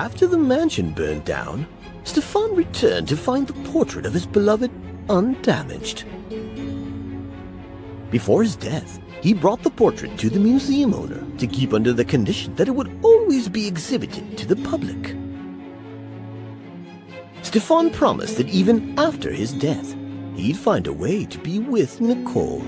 After the mansion burned down, Stefan returned to find the portrait of his beloved undamaged. Before his death, he brought the portrait to the museum owner to keep under the condition that it would always be exhibited to the public. Stefan promised that even after his death, he'd find a way to be with Nicole.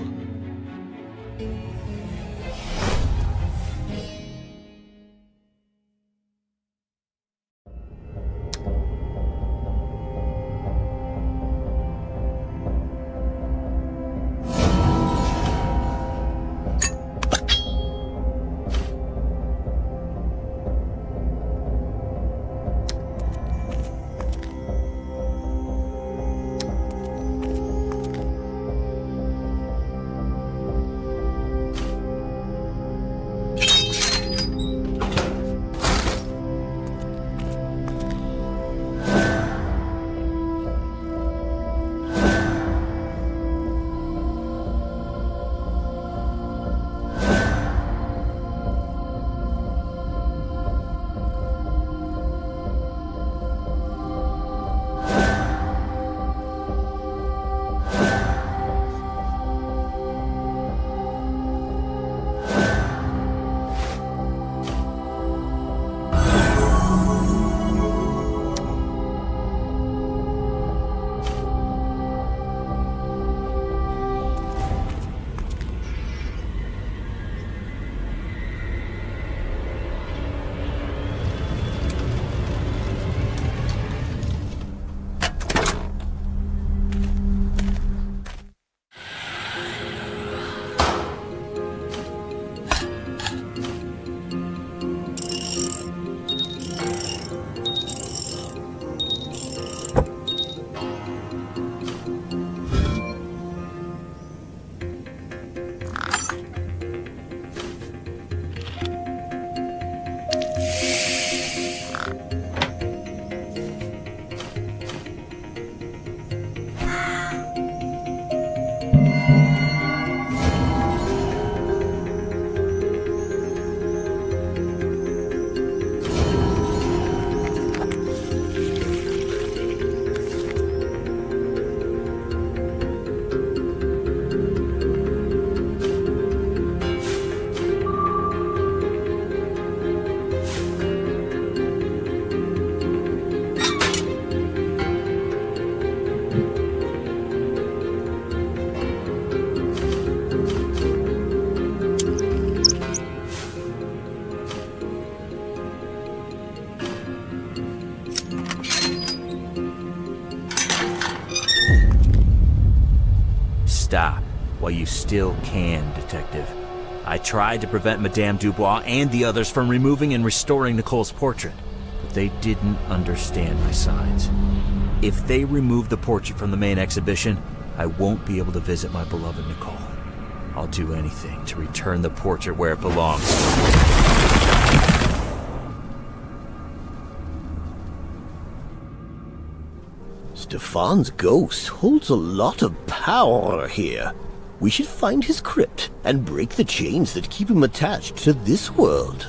Stop while you still can, Detective. I tried to prevent Madame Dubois and the others from removing and restoring Nicole's portrait, but they didn't understand my signs. If they remove the portrait from the main exhibition, I won't be able to visit my beloved Nicole. I'll do anything to return the portrait where it belongs. Stefan's ghost holds a lot of power here. We should find his crypt and break the chains that keep him attached to this world.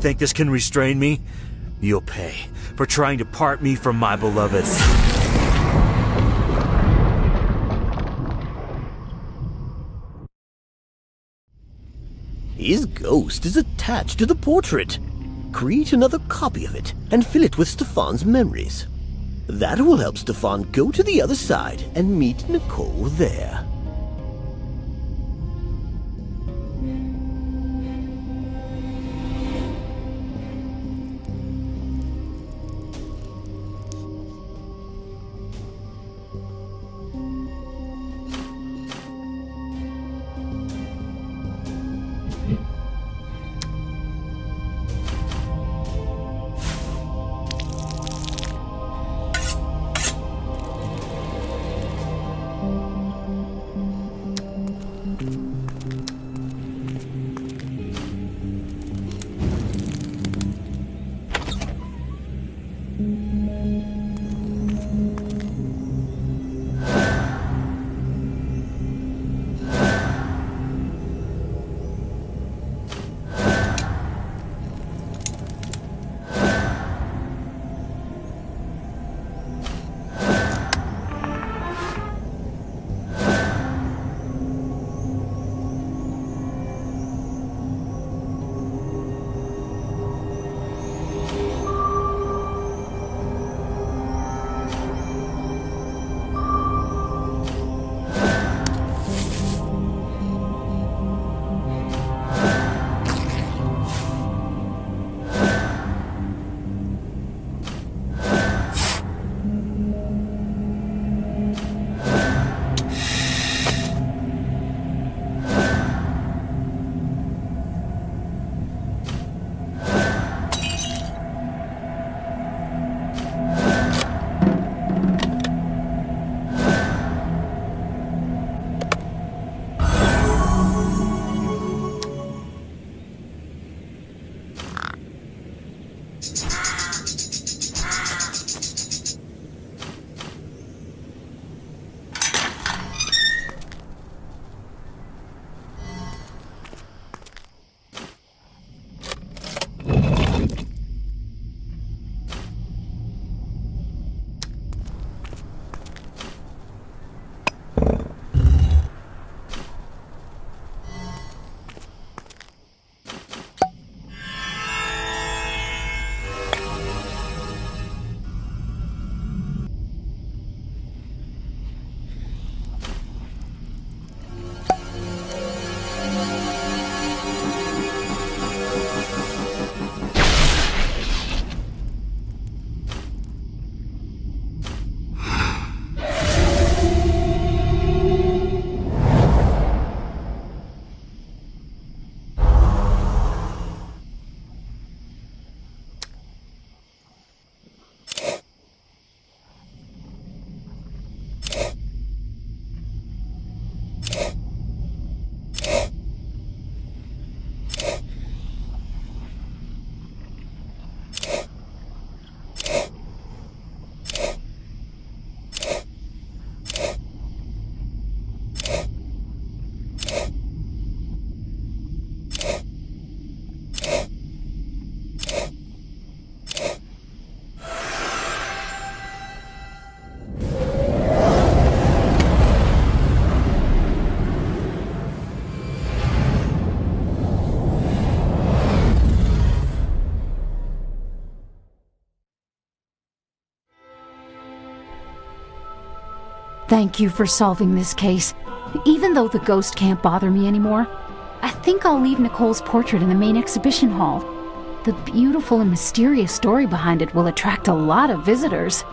Think this can restrain me? You'll pay for trying to part me from my beloved. His ghost is attached to the portrait. Create another copy of it and fill it with Stefan's memories. That will help Stefan go to the other side and meet Nicole there. Thank you for solving this case. Even though the ghost can't bother me anymore, I think I'll leave Nicole's portrait in the main exhibition hall. The beautiful and mysterious story behind it will attract a lot of visitors.